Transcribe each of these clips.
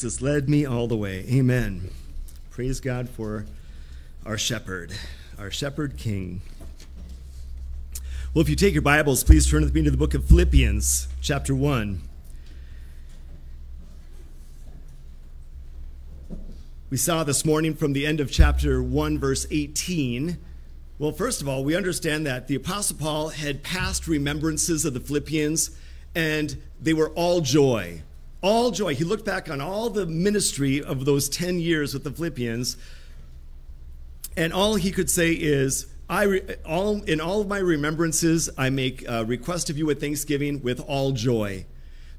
Jesus led me all the way. Amen. Praise God for our shepherd, our shepherd king. Well, if you take your Bibles, please turn with me to the book of Philippians, chapter 1. We saw this morning from the end of chapter 1, verse 18. Well, first of all, we understand that the Apostle Paul had past remembrances of the Philippians, and they were all joy all joy. He looked back on all the ministry of those 10 years with the Philippians, and all he could say is, I all in all of my remembrances, I make a request of you at Thanksgiving with all joy.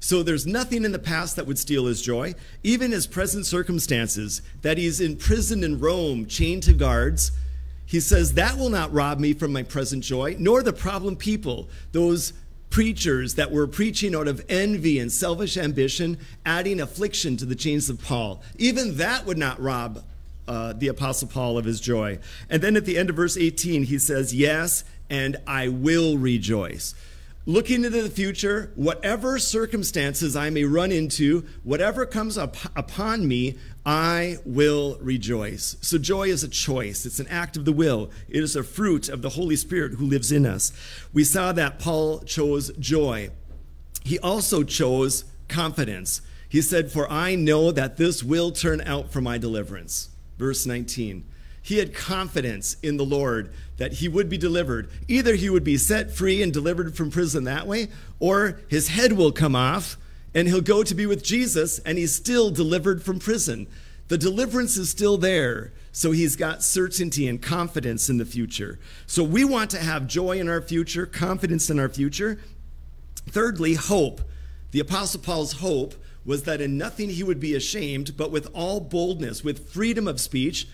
So there's nothing in the past that would steal his joy, even his present circumstances, that he's imprisoned in Rome, chained to guards. He says, That will not rob me from my present joy, nor the problem people, those preachers that were preaching out of envy and selfish ambition, adding affliction to the chains of Paul. Even that would not rob uh, the Apostle Paul of his joy. And then at the end of verse 18, he says, Yes, and I will rejoice looking into the future, whatever circumstances I may run into, whatever comes up upon me, I will rejoice. So, joy is a choice, it's an act of the will, it is a fruit of the Holy Spirit who lives in us. We saw that Paul chose joy, he also chose confidence. He said, For I know that this will turn out for my deliverance. Verse 19. He had confidence in the Lord that he would be delivered. Either he would be set free and delivered from prison that way, or his head will come off and he'll go to be with Jesus and he's still delivered from prison. The deliverance is still there. So he's got certainty and confidence in the future. So we want to have joy in our future, confidence in our future. Thirdly, hope. The Apostle Paul's hope was that in nothing he would be ashamed, but with all boldness, with freedom of speech,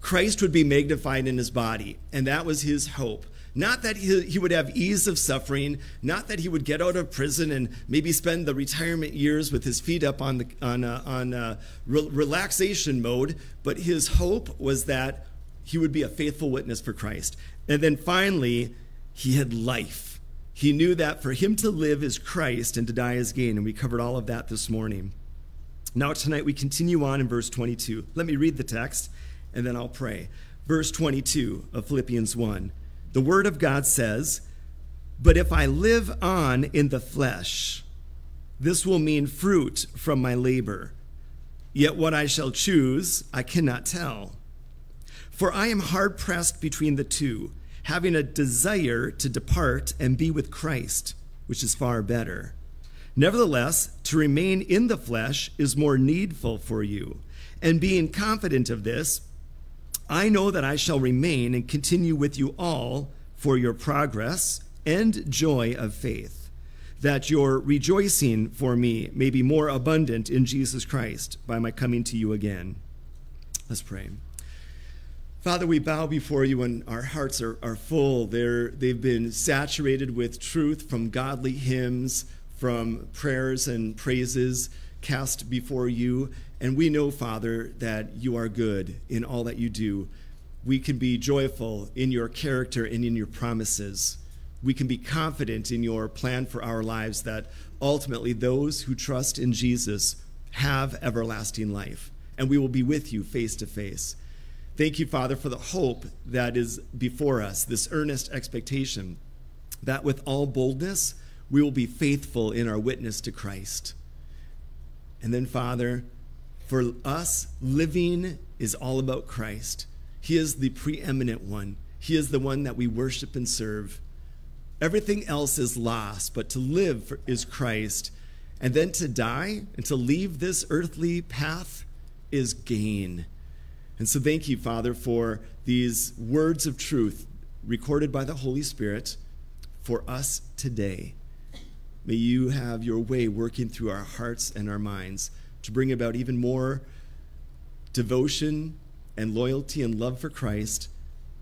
Christ would be magnified in his body. And that was his hope. Not that he, he would have ease of suffering, not that he would get out of prison and maybe spend the retirement years with his feet up on, the, on, on re- relaxation mode, but his hope was that he would be a faithful witness for Christ. And then finally, he had life. He knew that for him to live is Christ and to die is gain. And we covered all of that this morning. Now, tonight, we continue on in verse 22. Let me read the text and then I'll pray. Verse 22 of Philippians 1. The Word of God says, But if I live on in the flesh, this will mean fruit from my labor. Yet what I shall choose, I cannot tell. For I am hard pressed between the two, having a desire to depart and be with Christ, which is far better. Nevertheless, to remain in the flesh is more needful for you. And being confident of this, I know that I shall remain and continue with you all for your progress and joy of faith, that your rejoicing for me may be more abundant in Jesus Christ by my coming to you again. Let's pray. Father, we bow before you and our hearts are, are full. They're, they've been saturated with truth from godly hymns, from prayers and praises cast before you. And we know, Father, that you are good in all that you do. We can be joyful in your character and in your promises. We can be confident in your plan for our lives that ultimately those who trust in Jesus have everlasting life. And we will be with you face to face. Thank you, Father, for the hope that is before us, this earnest expectation that with all boldness we will be faithful in our witness to Christ. And then, Father, for us, living is all about Christ. He is the preeminent one, He is the one that we worship and serve. Everything else is lost, but to live is Christ. And then to die and to leave this earthly path is gain. And so, thank you, Father, for these words of truth recorded by the Holy Spirit for us today. May you have your way working through our hearts and our minds to bring about even more devotion and loyalty and love for Christ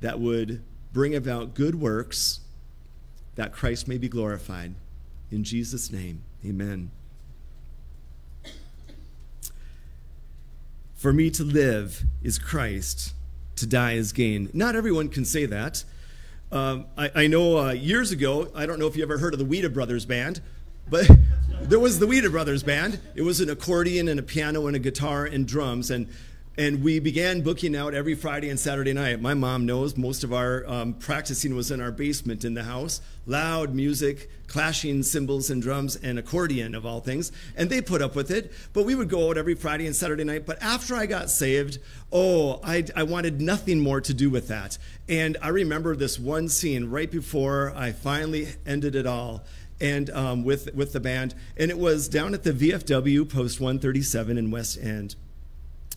that would bring about good works that Christ may be glorified. In Jesus' name, amen. For me to live is Christ, to die is gain. Not everyone can say that. Um, I, I, know uh, years ago, I don't know if you ever heard of the Weta Brothers Band, but there was the Weeder Brothers band. It was an accordion and a piano and a guitar and drums. And and we began booking out every Friday and Saturday night. My mom knows most of our um, practicing was in our basement in the house. Loud music, clashing cymbals and drums, and accordion of all things. And they put up with it. But we would go out every Friday and Saturday night. But after I got saved, oh, I, I wanted nothing more to do with that. And I remember this one scene right before I finally ended it all and um, with with the band, and it was down at the VFW Post 137 in West End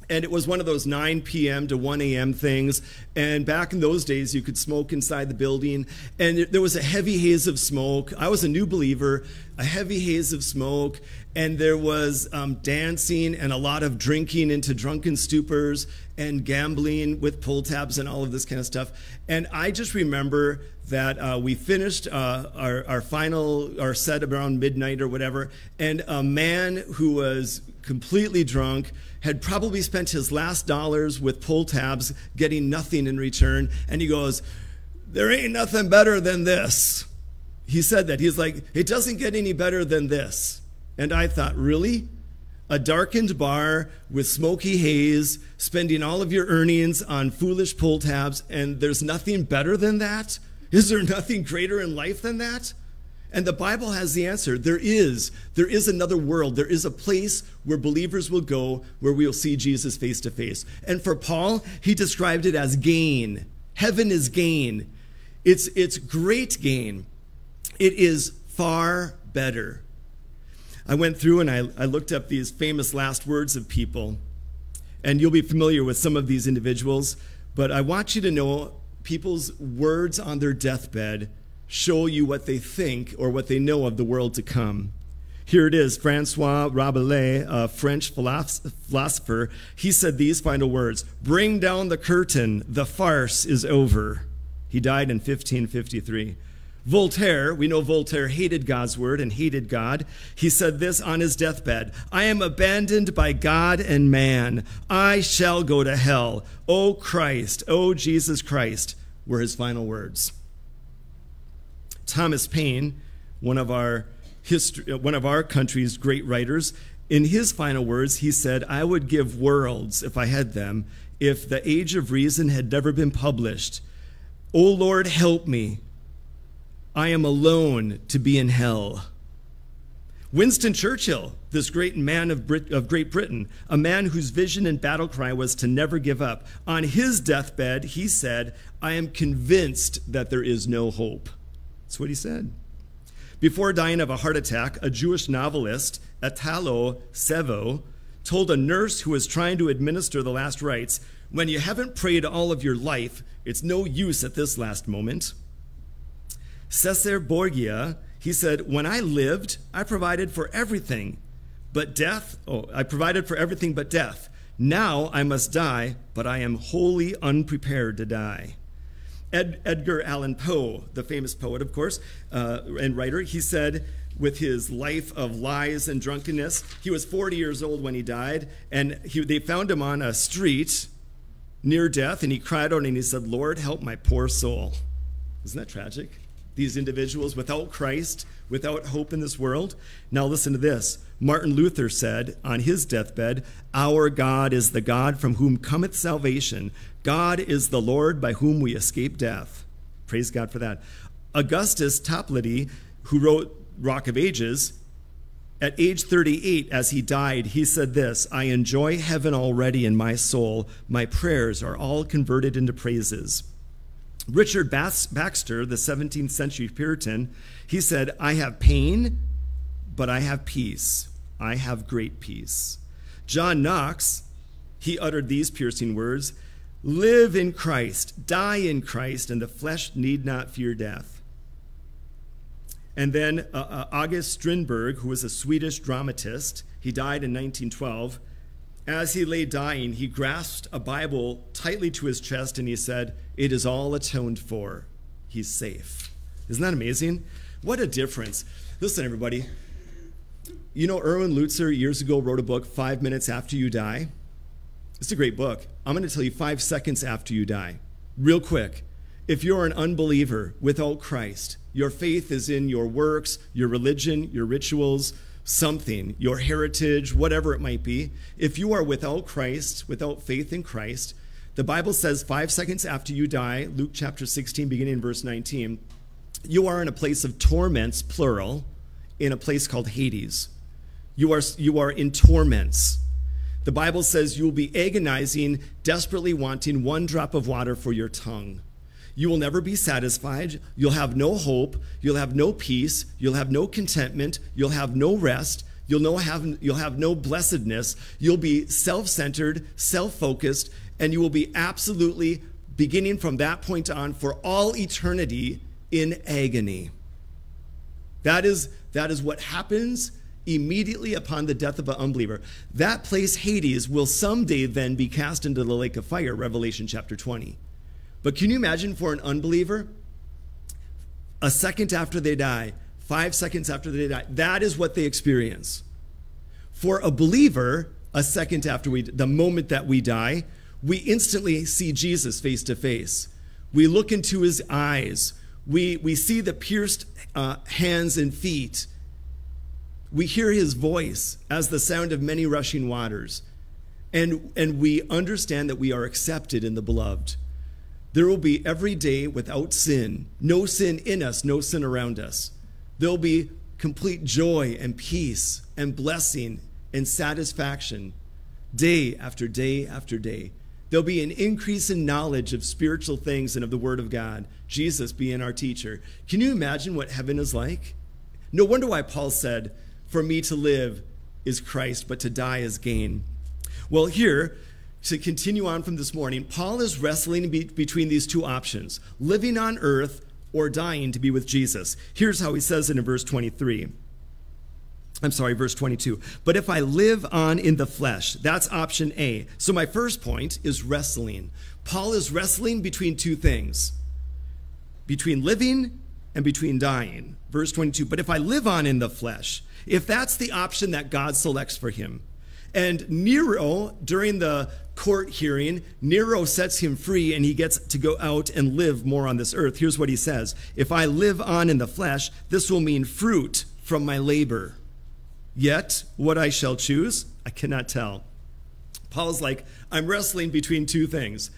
and it was one of those 9 p.m. to 1 a.m. things. And back in those days, you could smoke inside the building, and there was a heavy haze of smoke. I was a new believer, a heavy haze of smoke, and there was um, dancing and a lot of drinking into drunken stupors and gambling with pull tabs and all of this kind of stuff. And I just remember that uh, we finished uh, our, our final our set around midnight or whatever, and a man who was completely drunk had probably spent his last dollars with pull tabs, getting nothing in return, and he goes, "There ain't nothing better than this." He said that. He's like, "It doesn't get any better than this." And I thought, really? A darkened bar with smoky haze, spending all of your earnings on foolish pull tabs, and there's nothing better than that? Is there nothing greater in life than that? And the Bible has the answer. There is. There is another world. There is a place where believers will go where we will see Jesus face to face. And for Paul, he described it as gain. Heaven is gain. It's, it's great gain. It is far better. I went through and I, I looked up these famous last words of people. And you'll be familiar with some of these individuals. But I want you to know people's words on their deathbed show you what they think or what they know of the world to come. Here it is Francois Rabelais, a French philosopher. He said these final words Bring down the curtain, the farce is over. He died in 1553. Voltaire, we know Voltaire hated God's word and hated God. He said this on his deathbed I am abandoned by God and man. I shall go to hell. O Christ, O Jesus Christ, were his final words. Thomas Paine, one of our history, one of our country's great writers, in his final words, he said, I would give worlds, if I had them, if the age of reason had never been published. O Lord, help me I am alone to be in hell. Winston Churchill, this great man of, Brit- of, Great Britain, a man whose vision and battle cry was to never give up, on his deathbed, he said, I am convinced that there is no hope. That's what he said. Before dying of a heart attack, a Jewish novelist, Italo Svevo, told a nurse who was trying to administer the last rites, When you haven't prayed all of your life, it's no use at this last moment. Cesare Borgia, he said, When I lived, I provided for everything but death. Oh, I provided for everything but death. Now I must die, but I am wholly unprepared to die. Ed, Edgar Allan Poe, the famous poet, of course, uh, and writer, he said, with his life of lies and drunkenness, he was 40 years old when he died, and he, they found him on a street near death, and he cried out and he said, Lord, help my poor soul. Isn't that tragic? These individuals without Christ, without hope in this world. Now, listen to this. Martin Luther said on his deathbed, Our God is the God from whom cometh salvation. God is the Lord by whom we escape death. Praise God for that. Augustus Toplady, who wrote Rock of Ages, at age 38, as he died, he said this I enjoy heaven already in my soul. My prayers are all converted into praises. Richard Baxter, the 17th century Puritan, he said, I have pain, but I have peace. I have great peace. John Knox, he uttered these piercing words Live in Christ, die in Christ, and the flesh need not fear death. And then uh, uh, August Strindberg, who was a Swedish dramatist, he died in 1912. As he lay dying, he grasped a Bible tightly to his chest and he said, It is all atoned for. He's safe. Isn't that amazing? What a difference. Listen, everybody. You know, Erwin Lutzer years ago wrote a book, Five Minutes After You Die. It's a great book. I'm going to tell you five seconds after you die, real quick. If you're an unbeliever without Christ, your faith is in your works, your religion, your rituals, something, your heritage, whatever it might be, if you are without Christ, without faith in Christ, the Bible says five seconds after you die, Luke chapter 16, beginning in verse 19, you are in a place of torments, plural, in a place called Hades. You are, you are in torments. The Bible says you will be agonizing, desperately wanting one drop of water for your tongue. You will never be satisfied. You'll have no hope. You'll have no peace. You'll have no contentment. You'll have no rest. You'll, no have, you'll have no blessedness. You'll be self centered, self focused, and you will be absolutely, beginning from that point on, for all eternity, in agony. That is, that is what happens immediately upon the death of an unbeliever. That place, Hades, will someday then be cast into the lake of fire, Revelation chapter 20. But can you imagine for an unbeliever, a second after they die, five seconds after they die, that is what they experience. For a believer, a second after we, the moment that we die, we instantly see Jesus face to face. We look into his eyes. We, we see the pierced uh, hands and feet. We hear his voice as the sound of many rushing waters. And, and we understand that we are accepted in the beloved. There will be every day without sin, no sin in us, no sin around us. There'll be complete joy and peace and blessing and satisfaction day after day after day. There'll be an increase in knowledge of spiritual things and of the Word of God, Jesus being our teacher. Can you imagine what heaven is like? No wonder why Paul said, For me to live is Christ, but to die is gain. Well, here, to continue on from this morning, Paul is wrestling be between these two options living on earth or dying to be with Jesus. Here's how he says it in verse 23. I'm sorry, verse 22. But if I live on in the flesh, that's option A. So my first point is wrestling. Paul is wrestling between two things between living and between dying. Verse 22. But if I live on in the flesh, if that's the option that God selects for him, and Nero, during the court hearing, Nero sets him free and he gets to go out and live more on this earth. Here's what he says If I live on in the flesh, this will mean fruit from my labor. Yet, what I shall choose, I cannot tell. Paul's like, I'm wrestling between two things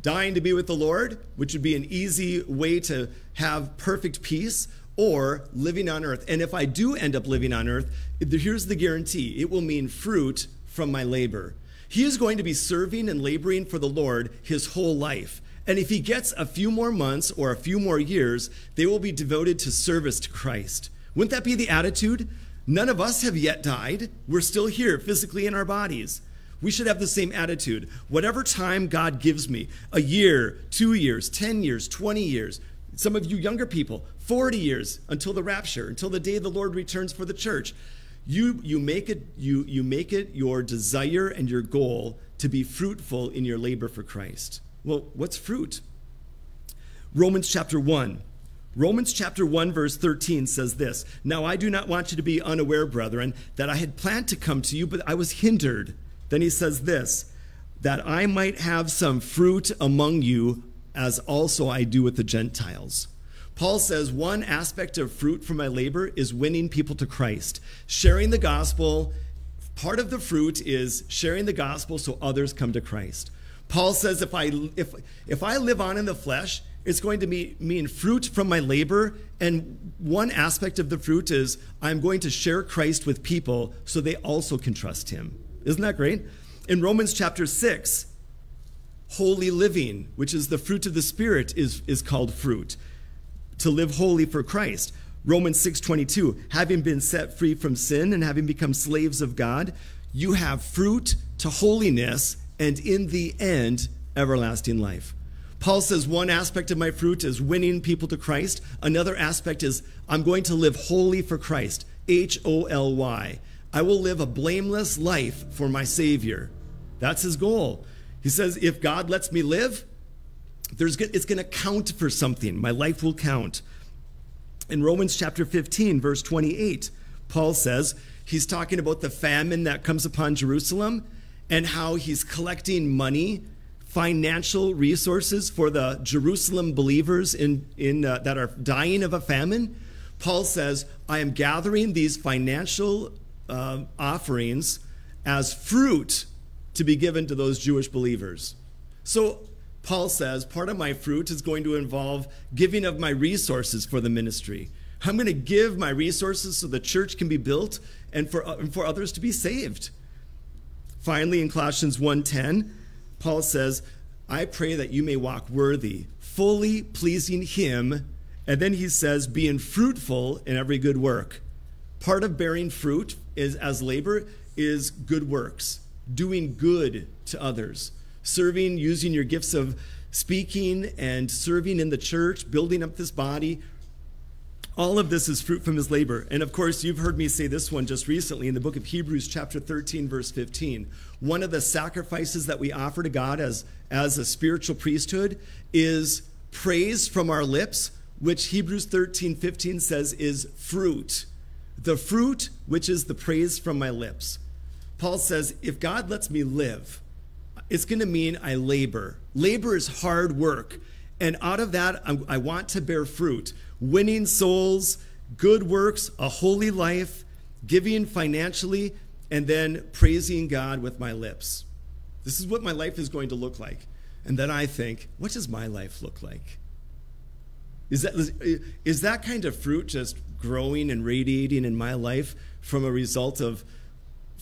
dying to be with the Lord, which would be an easy way to have perfect peace, or living on earth. And if I do end up living on earth, here's the guarantee it will mean fruit from my labor. He is going to be serving and laboring for the Lord his whole life. And if he gets a few more months or a few more years, they will be devoted to service to Christ. Wouldn't that be the attitude? None of us have yet died. We're still here physically in our bodies. We should have the same attitude. Whatever time God gives me, a year, two years, 10 years, 20 years, some of you younger people, 40 years until the rapture, until the day the Lord returns for the church you, you, make it, you, you make it your desire and your goal to be fruitful in your labor for Christ. Well, what's fruit? Romans chapter 1. Romans chapter 1, verse 13 says this Now I do not want you to be unaware, brethren, that I had planned to come to you, but I was hindered. Then he says this that I might have some fruit among you, as also I do with the Gentiles. Paul says one aspect of fruit from my labor is winning people to Christ, sharing the gospel. Part of the fruit is sharing the gospel so others come to Christ. Paul says if I if if I live on in the flesh, it's going to be, mean fruit from my labor. And one aspect of the fruit is I'm going to share Christ with people so they also can trust him. Isn't that great? In Romans chapter 6, holy living, which is the fruit of the Spirit, is, is called fruit to live holy for Christ. Romans 6:22, having been set free from sin and having become slaves of God, you have fruit to holiness and in the end everlasting life. Paul says one aspect of my fruit is winning people to Christ, another aspect is I'm going to live holy for Christ. H O L Y. I will live a blameless life for my Savior. That's his goal. He says, if God lets me live, there's, it's going to count for something. My life will count. In Romans chapter 15, verse 28, Paul says he's talking about the famine that comes upon Jerusalem and how he's collecting money, financial resources for the Jerusalem believers in, in, uh, that are dying of a famine. Paul says, I am gathering these financial uh, offerings as fruit to be given to those Jewish believers. So Paul says part of my fruit is going to involve giving of my resources for the ministry. I'm going to give my resources so the church can be built and for, and for others to be saved. Finally, in Colossians 1:10, Paul says, I pray that you may walk worthy, fully pleasing him. And then he says, being fruitful in every good work. Part of bearing fruit is as labor is good works, doing good to others, serving, using your gifts of speaking and serving in the church, building up this body. All of this is fruit from his labor. And of course, you've heard me say this one just recently in the book of Hebrews, chapter 13, verse 15. One of the sacrifices that we offer to God as, as a spiritual priesthood is praise from our lips, which Hebrews 13, 15 says is fruit. The fruit, which is the praise from my lips. Paul says, if God lets me live, it's going to mean I labor. Labor is hard work. And out of that, I want to bear fruit winning souls, good works, a holy life, giving financially, and then praising God with my lips. This is what my life is going to look like. And then I think, what does my life look like? Is that, is that kind of fruit just growing and radiating in my life from a result of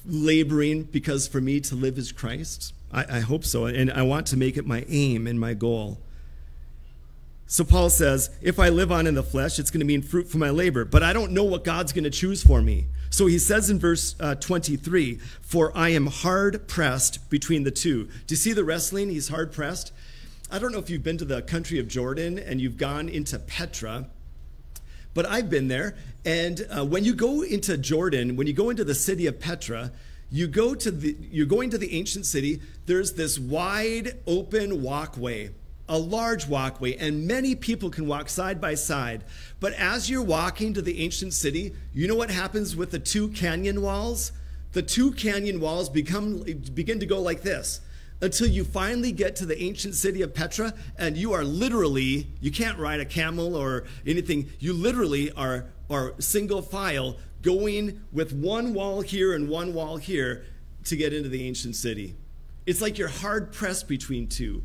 laboring because for me to live is Christ? I, I hope so. And I want to make it my aim and my goal. So Paul says, if I live on in the flesh, it's going to mean fruit for my labor, but I don't know what God's going to choose for me. So he says in verse uh, 23, for I am hard pressed between the two. Do you see the wrestling? He's hard pressed. I don't know if you've been to the country of Jordan and you've gone into Petra, but I've been there. And uh, when you go into Jordan, when you go into the city of Petra, you go to the, you're going to the ancient city. There's this wide open walkway a large walkway, and many people can walk side by side. But as you're walking to the ancient city, you know what happens with the two canyon walls? The two canyon walls become, begin to go like this until you finally get to the ancient city of Petra, and you are literally, you can't ride a camel or anything, you literally are, are single file going with one wall here and one wall here to get into the ancient city. It's like you're hard pressed between two.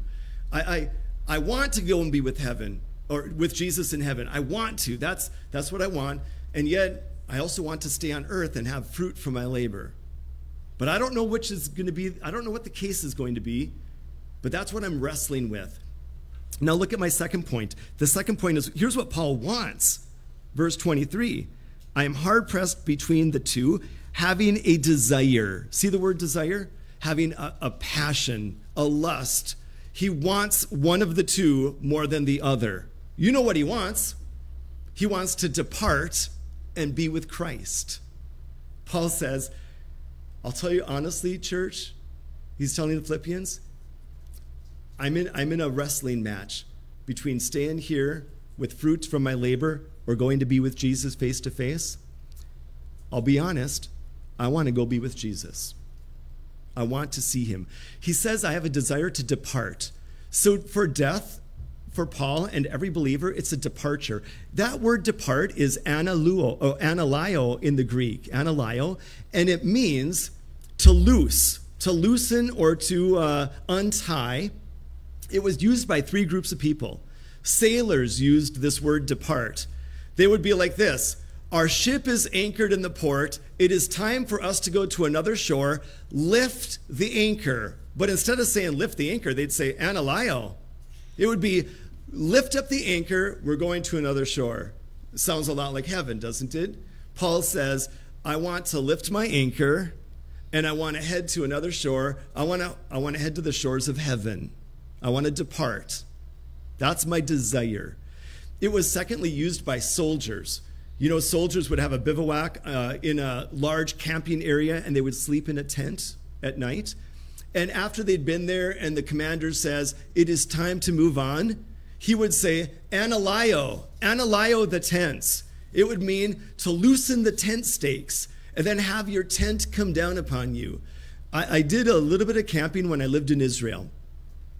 I, I, I want to go and be with heaven or with Jesus in heaven. I want to. That's, that's what I want. And yet, I also want to stay on earth and have fruit from my labor. But I don't know which is going to be, I don't know what the case is going to be, but that's what I'm wrestling with. Now, look at my second point. The second point is here's what Paul wants. Verse 23 I am hard pressed between the two, having a desire. See the word desire? Having a, a passion, a lust he wants one of the two more than the other. You know what he wants. He wants to depart and be with Christ. Paul says, I'll tell you honestly, church, he's telling the Philippians, I'm in, I'm in a wrestling match between staying here with fruit from my labor or going to be with Jesus face to face. I'll be honest, I want to go be with Jesus. I want to see him. He says, I have a desire to depart. So for death, for Paul and every believer, it's a departure. That word depart is analuo, or analio in the Greek, analio, and it means to loose, to loosen or to uh, untie. It was used by three groups of people. Sailors used this word depart. They would be like this our ship is anchored in the port. It is time for us to go to another shore. Lift the anchor. But instead of saying lift the anchor, they'd say analio. It would be lift up the anchor. We're going to another shore. sounds a lot like heaven, doesn't it? Paul says, I want to lift my anchor and I want to head to another shore. I want to, I want to head to the shores of heaven. I want to depart. That's my desire. It was secondly used by soldiers you know, soldiers would have a bivouac uh, in a large camping area and they would sleep in a tent at night. And after they'd been there and the commander says, It is time to move on, he would say, Analio, analio the tents. It would mean to loosen the tent stakes and then have your tent come down upon you. I, I did a little bit of camping when I lived in Israel.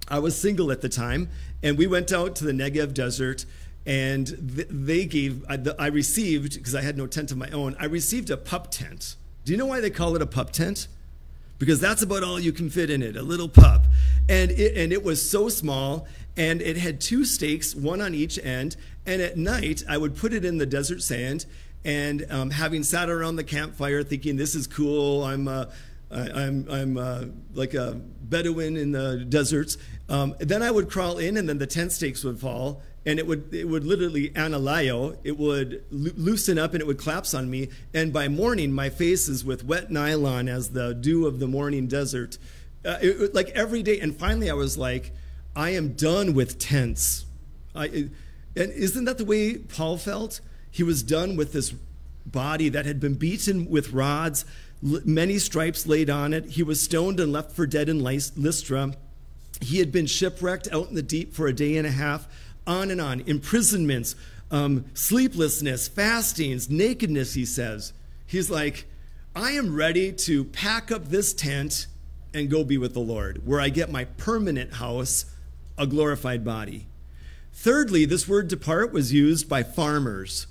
I was single at the time, and we went out to the Negev desert and they gave, I received, because I had no tent of my own, I received a pup tent. Do you know why they call it a pup tent? Because that's about all you can fit in it, a little pup. And it, and it was so small, and it had two stakes, one on each end. And at night, I would put it in the desert sand, and um, having sat around the campfire thinking, this is cool, I'm, uh, I'm, I'm uh, like a Bedouin in the deserts, um, then I would crawl in, and then the tent stakes would fall, and it would it would literally analayo. It would lo- loosen up, and it would collapse on me. And by morning, my face is with wet nylon as the dew of the morning desert, uh, it, like every day. And finally, I was like, I am done with tents. I, and isn't that the way Paul felt? He was done with this body that had been beaten with rods, many stripes laid on it. He was stoned and left for dead in Lystra. He had been shipwrecked out in the deep for a day and a half on and on. Imprisonments, um, sleeplessness, fastings, nakedness, he says. He's like, I am ready to pack up this tent and go be with the Lord, where I get my permanent house, a glorified body. Thirdly, this word depart was used by farmers.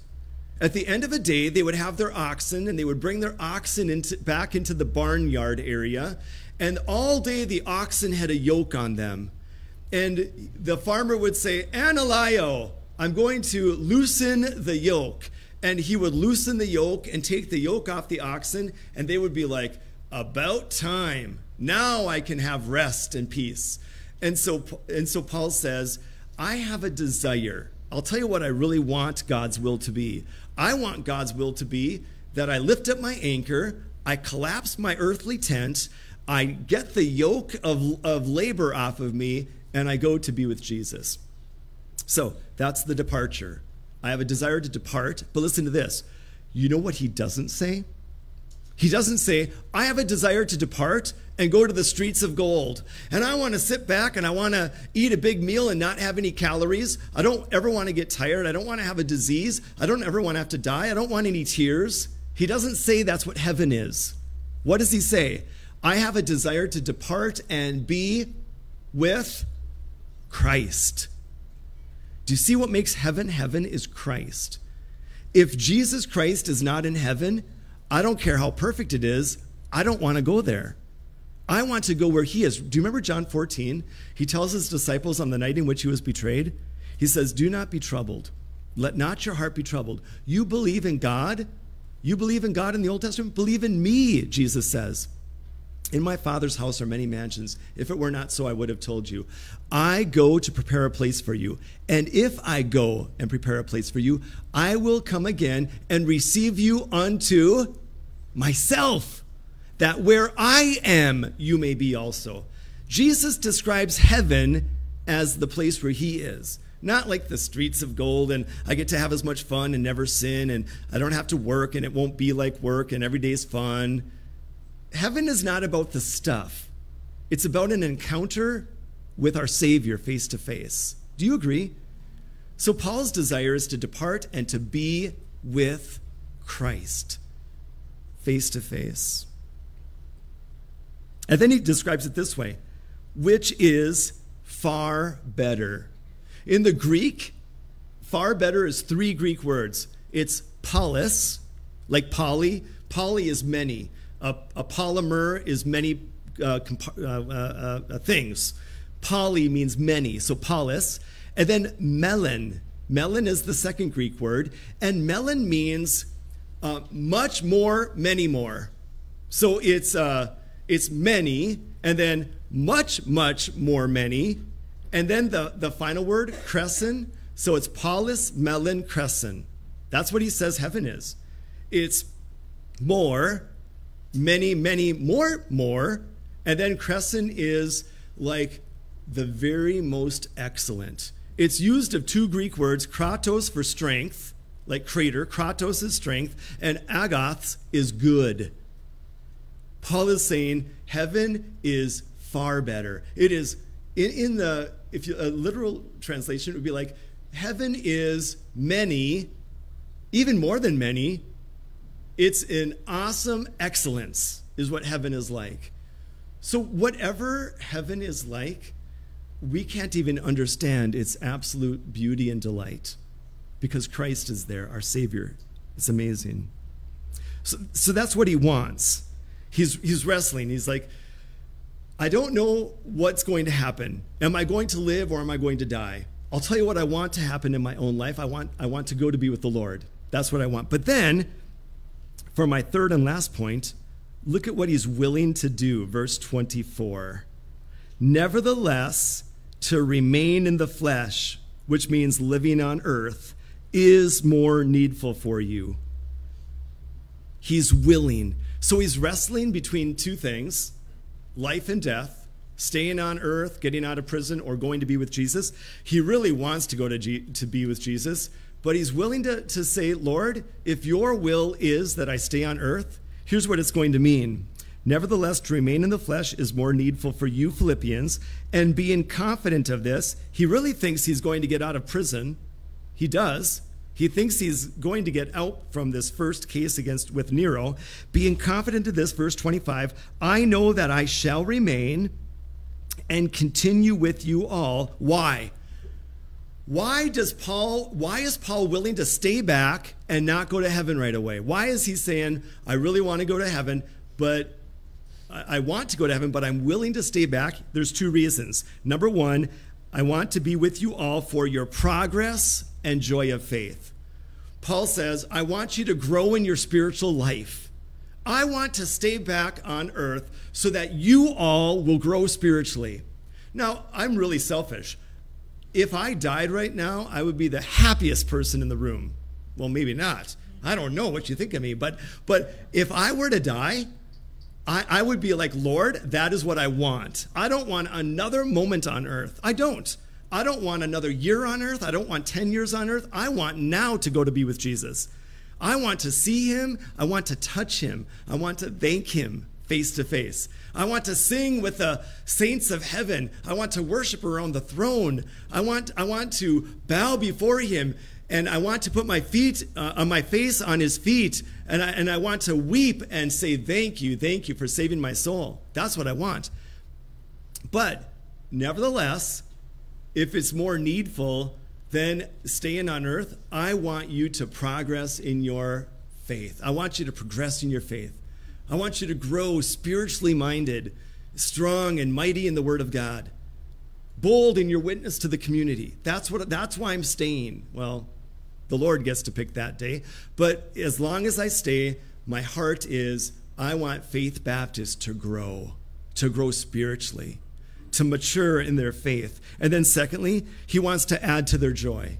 At the end of a day, they would have their oxen and they would bring their oxen into, back into the barnyard area. And all day the oxen had a yoke on them. And the farmer would say, Analaio, I'm going to loosen the yoke. And he would loosen the yoke and take the yoke off the oxen, and they would be like, About time. Now I can have rest and peace. And so, and so Paul says, I have a desire. I'll tell you what I really want God's will to be. I want God's will to be that I lift up my anchor, I collapse my earthly tent, I get the yoke of, of labor off of me, and I go to be with Jesus. So that's the departure. I have a desire to depart, but listen to this. You know what he doesn't say? He doesn't say, I have a desire to depart and go to the streets of gold. And I want to sit back and I want to eat a big meal and not have any calories. I don't ever want to get tired. I don't want to have a disease. I don't ever want to have to die. I don't want any tears. He doesn't say that's what heaven is. What does he say? I have a desire to depart and be with Christ. Do you see what makes heaven heaven is Christ? If Jesus Christ is not in heaven, I don't care how perfect it is, I don't want to go there. I want to go where he is. Do you remember John 14? He tells his disciples on the night in which he was betrayed, he says, Do not be troubled. Let not your heart be troubled. You believe in God. You believe in God in the Old Testament? Believe in me, Jesus says. In my Father's house are many mansions. If it were not so, I would have told you. I go to prepare a place for you. And if I go and prepare a place for you, I will come again and receive you unto myself, that where I am, you may be also. Jesus describes heaven as the place where he is. Not like the streets of gold and I get to have as much fun and never sin and I don't have to work and it won't be like work and every day is fun heaven is not about the stuff, it's about an encounter with our Savior face to face. Do you agree? So, Paul's desire is to depart and to be with Christ face to face. And then he describes it this way which is far better. In the Greek, far better is three Greek words it's polis, like poly. Poly is many. A, a polymer is many uh, uh, uh, uh, things. Poly means many, so polis. And then melon. Melon is the second Greek word, and melon means uh, much more, many more. So it's it's many, and then much, much more many, and then the the final word crescent. So it's polis, melon, crescent. That's what he says heaven is. It's more, many, many more, more. And then crescent is like the very most excellent. It's used of two Greek words, kratos for strength, like crater, kratos is strength, and agathos is good. Paul is saying heaven is far better. It is in, in the if you a literal translation it would be like heaven is many, even more than many, it's an awesome excellence, is what heaven is like. So, whatever heaven is like, we can't even understand its absolute beauty and delight because Christ is there, our Savior. It's amazing. So, so that's what he wants. He's, he's wrestling. He's like, I don't know what's going to happen. Am I going to live or am I going to die? I'll tell you what I want to happen in my own life. I want, I want to go to be with the Lord. That's what I want. But then, for my third and last point, look at what he's willing to do. Verse 24. Nevertheless, to remain in the flesh, which means living on earth, is more needful for you. He's willing. So he's wrestling between two things life and death, staying on earth, getting out of prison, or going to be with Jesus. He really wants to go to, G- to be with Jesus, but he's willing to, to say, Lord, if your will is that I stay on earth, here's what it's going to mean. Nevertheless, to remain in the flesh is more needful for you, Philippians. And being confident of this, he really thinks he's going to get out of prison. He does. He thinks he's going to get out from this first case against with Nero. Being confident of this, verse 25, I know that I shall remain and continue with you all. Why? Why does Paul why is Paul willing to stay back and not go to heaven right away? Why is he saying, I really want to go to heaven, but I want to go to heaven, but I'm willing to stay back? There's two reasons. Number one, I want to be with you all for your progress and joy of faith. Paul says, I want you to grow in your spiritual life. I want to stay back on earth so that you all will grow spiritually. Now, I'm really selfish. If I died right now, I would be the happiest person in the room. Well, maybe not. I don't know what you think of me, but but if I were to die, I, I would be like, Lord, that is what I want. I don't want another moment on earth. I don't. I don't want another year on earth. I don't want 10 years on earth. I want now to go to be with Jesus. I want to see him. I want to touch him. I want to thank him face to face. I want to sing with the saints of heaven. I want to worship around the throne. I want, I want to bow before him and I want to put my feet uh, on my face on his feet and I, and I want to weep and say thank you thank you for saving my soul that's what I want but nevertheless if it's more needful than staying on earth I want you to progress in your faith I want you to progress in your faith I want you to grow spiritually minded strong and mighty in the word of God bold in your witness to the community that's what that's why I'm staying well the Lord gets to pick that day. But as long as I stay, my heart is I want Faith Baptist to grow, to grow spiritually, to mature in their faith. And then, secondly, He wants to add to their joy.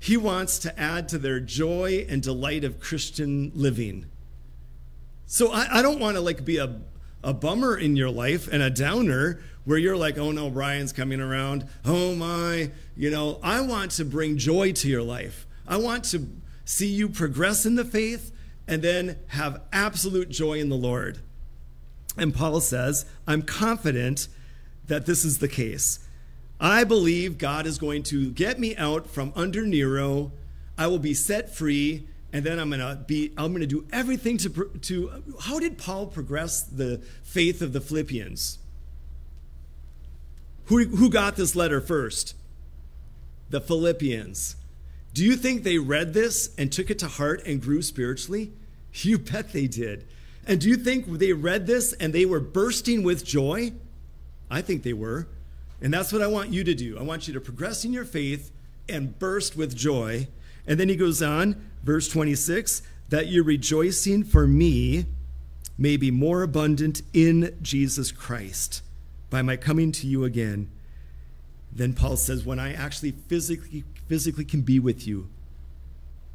He wants to add to their joy and delight of Christian living. So I, I don't want to like be a, a bummer in your life and a downer where you're like, oh no, Brian's coming around. Oh my, you know, I want to bring joy to your life. I want to see you progress in the faith and then have absolute joy in the Lord. And Paul says, I'm confident that this is the case. I believe God is going to get me out from under Nero. I will be set free, and then I'm going to be I'm to do everything to to how did Paul progress the faith of the Philippians? Who who got this letter first? The Philippians. Do you think they read this and took it to heart and grew spiritually? You bet they did. And do you think they read this and they were bursting with joy? I think they were. And that's what I want you to do. I want you to progress in your faith and burst with joy. And then he goes on, verse 26, that your rejoicing for me may be more abundant in Jesus Christ by my coming to you again. Then Paul says, when I actually physically physically can be with you.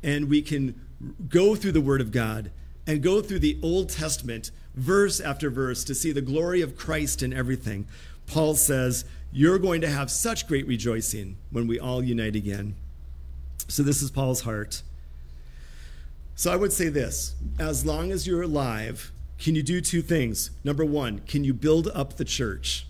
And we can go through the Word of God and go through the Old Testament, verse after verse, to see the glory of Christ in everything. Paul says, You're going to have such great rejoicing when we all unite again. So, this is Paul's heart. So, I would say this as long as you're alive, can you do two things? Number one, can you build up the church?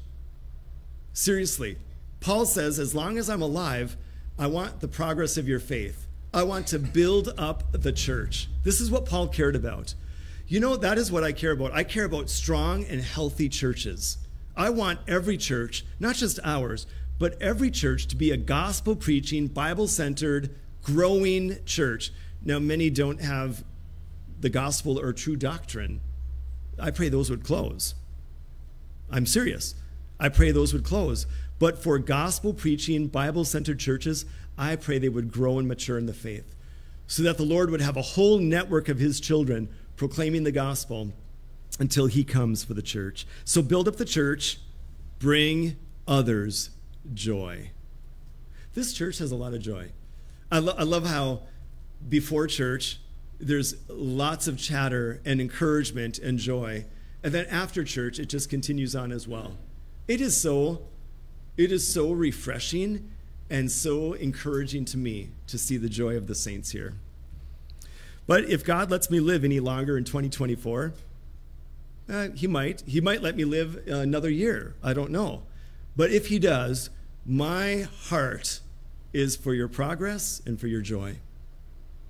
Seriously, Paul says, as long as I'm alive, I want the progress of your faith. I want to build up the church. This is what Paul cared about. You know, that is what I care about. I care about strong and healthy churches. I want every church, not just ours, but every church to be a gospel preaching, Bible centered, growing church. Now, many don't have the gospel or true doctrine, I pray those would close. I'm serious. I pray those would close. But for gospel preaching, Bible centered churches, I pray they would grow and mature in the faith so that the Lord would have a whole network of his children proclaiming the gospel until he comes for the church. So build up the church, bring others joy. This church has a lot of joy. I, lo- I love how before church, there's lots of chatter and encouragement and joy. And then after church, it just continues on as well. It is so, it is so refreshing and so encouraging to me to see the joy of the saints here. But if God lets me live any longer in 2024, uh, he might. He might let me live another year. I don't know. But if he does, my heart is for your progress and for your joy.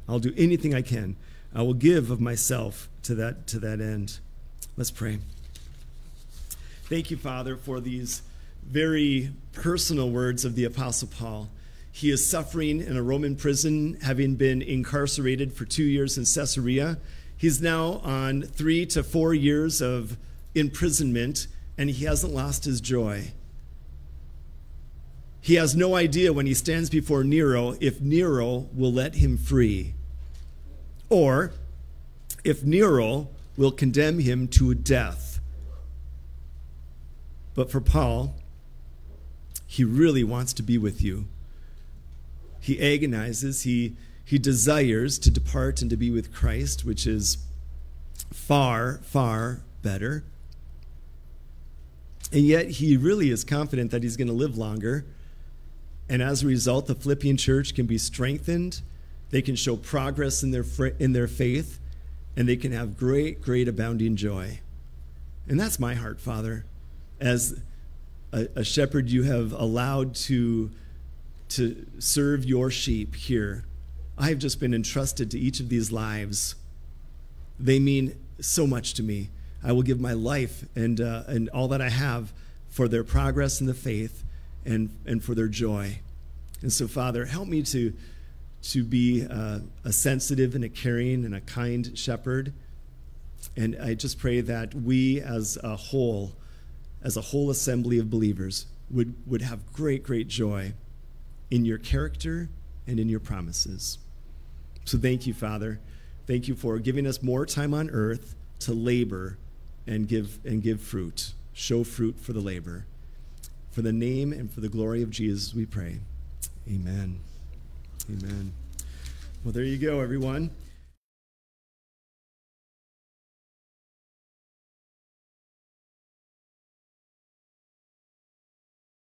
I'll do anything I can. I will give of myself to that, to that end. Let's pray. Thank you, Father, for these very personal words of the Apostle Paul. He is suffering in a Roman prison, having been incarcerated for two years in Caesarea. He's now on three to four years of imprisonment, and he hasn't lost his joy. He has no idea when he stands before Nero if Nero will let him free, or if Nero will condemn him to death. But for Paul, he really wants to be with you. He agonizes, he, he desires to depart and to be with Christ, which is far, far better. And yet he really is confident that he's going to live longer. And as a result, the Philippian church can be strengthened. They can show progress in their, in their faith. And they can have great, great abounding joy. And that's my heart, Father. As a, a shepherd you have allowed to, to serve your sheep here, I have just been entrusted to each of these lives. They mean so much to me. I will give my life and, uh, and all that I have for their progress in the faith and, and for their joy. And so, Father, help me to, to be uh, a sensitive and a caring and a kind shepherd. And I just pray that we as a whole, as a whole assembly of believers, would, would have great, great joy in your character and in your promises. So thank you, Father. Thank you for giving us more time on earth to labor and give, and give fruit, show fruit for the labor. For the name and for the glory of Jesus, we pray. Amen. Amen. Well, there you go, everyone.